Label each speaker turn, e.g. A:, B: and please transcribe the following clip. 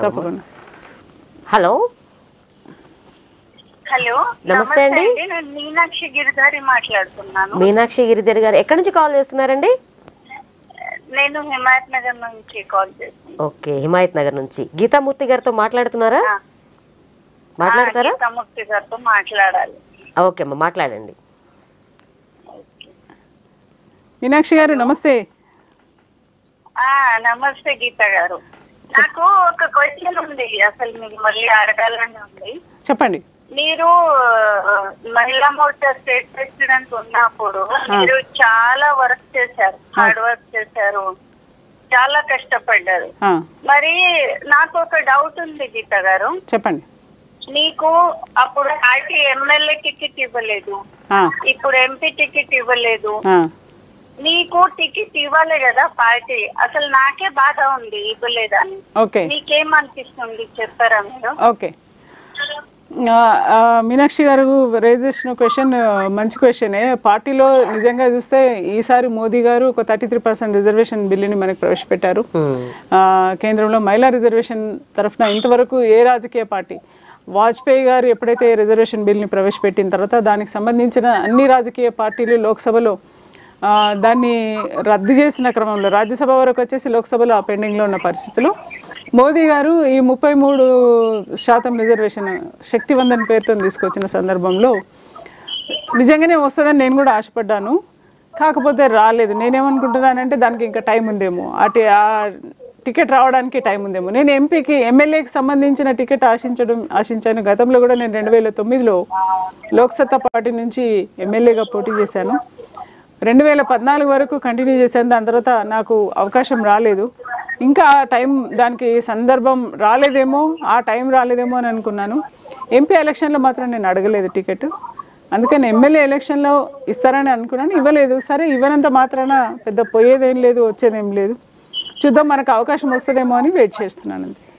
A: తప్పకుండా.
B: Hello?
C: Hello
B: నమస్తే అండి.
C: నేను మీనాక్షి గిరిధారి మాట్లాడుతున్నాను.
B: మీనాక్షి గిరిధర్ గారు ఎక్కడి నుంచి కాల్ చేస్తున్నారండి?
C: నేను హిమాయత్ నగర్ నుంచి కాల్ చేస్తున్నాను.
B: ఓకే హిమాయత్ నగర్ నుంచి. గీతామూర్తి గారితో మాట్లాడుతున్నారా. మాట్లాడతారా?
C: గీతామూర్తి గారితో మాట్లాడాలి.
B: ఓకే అమ్మా మాట్లాడండి.
A: మీనాక్షి గారు నమస్తే.
C: ఆ నమస్తే గీత గారు. నాకు ఉంది. అసలు మీకు మళ్ళీ అడగాలని ఉంది.
A: చెప్పండి.
C: మీరు మహిళా మోర్చా స్టేట్ ప్రెసిడెంట్ ఉన్నప్పుడు మీరు చాలా వర్క్ చేశారు. హార్డ్ వర్క్ చేశారు. చాలా కష్టపడ్డారు. మరి నాకు ఒక డౌట్ ఉంది గీత గారు.
A: చెప్పండి.
C: నీకు అప్పుడు పార్టీ ఎమ్మెల్యే టికెట్ ఇవ్వలేదు. ఇప్పుడు ఎంపీ టికెట్ ఇవ్వలేదు. నీకు టికెట్ ఇవ్వాలి కదా పార్టీ. అసలు నాకే బాధ ఉంది ఇవ్వలేదని.
A: ఓకే.
C: నీకేమనిపిస్తుంది? చెప్పారా మీరు?
A: ఓకే. మీనాక్షి గారు రేజ్ చేసిన క్వశ్చన్ మంచి క్వశ్చనే పార్టీలో నిజంగా చూస్తే ఈసారి మోదీ గారు ఒక థర్టీ త్రీ పర్సెంట్ రిజర్వేషన్ బిల్లుని మనకు ప్రవేశపెట్టారు. కేంద్రంలో మహిళా రిజర్వేషన్ తరఫున ఇంతవరకు ఏ రాజకీయ పార్టీ? వాజ్పేయి గారు ఎప్పుడైతే రిజర్వేషన్ బిల్ని ప్రవేశపెట్టిన తర్వాత దానికి సంబంధించిన అన్ని రాజకీయ పార్టీలు లోక్సభలో దాన్ని రద్దు చేసిన క్రమంలో రాజ్యసభ వరకు వచ్చేసి లోక్సభలో ఆ పెండింగ్లో ఉన్న పరిస్థితులు. మోదీ గారు ఈ ముప్పై మూడు శాతం రిజర్వేషన్ శక్తివందన్ పేరుతో తీసుకొచ్చిన సందర్భంలో నిజంగానే వస్తుందని నేను కూడా ఆశపడ్డాను. కాకపోతే రాలేదు. నేనేమనుకుంటున్నానంటే దానికి ఇంకా టైం ఉందేమో. అటు ఆ టికెట్ రావడానికి టైం ఉందేమో. నేను ఎంపీకి ఎమ్మెల్యేకి సంబంధించిన టికెట్ ఆశించడం ఆశించాను. గతంలో కూడా నేను రెండు వేల తొమ్మిదిలో లోక్సత్తా పార్టీ నుంచి ఎమ్మెల్యేగా పోటీ చేశాను. రెండు వేల పద్నాలుగు వరకు కంటిన్యూ చేశాను. దాని తర్వాత నాకు అవకాశం రాలేదు. ఇంకా ఆ టైం దానికి సందర్భం రాలేదేమో ఆ టైం రాలేదేమో అని అనుకున్నాను. ఎంపీ ఎలక్షన్లో మాత్రం నేను అడగలేదు టికెట్. అందుకని ఎమ్మెల్యే ఎలక్షన్లో ఇస్తారని అనుకున్నాను. ఇవ్వలేదు. సరే ఇవ్వనంత మాత్రాన పెద్ద పోయేదేం లేదు వచ్చేదేం లేదు. చూద్దాం మనకు అవకాశం వస్తుందేమో అని వెయిట్ చేస్తున్నాను అంతే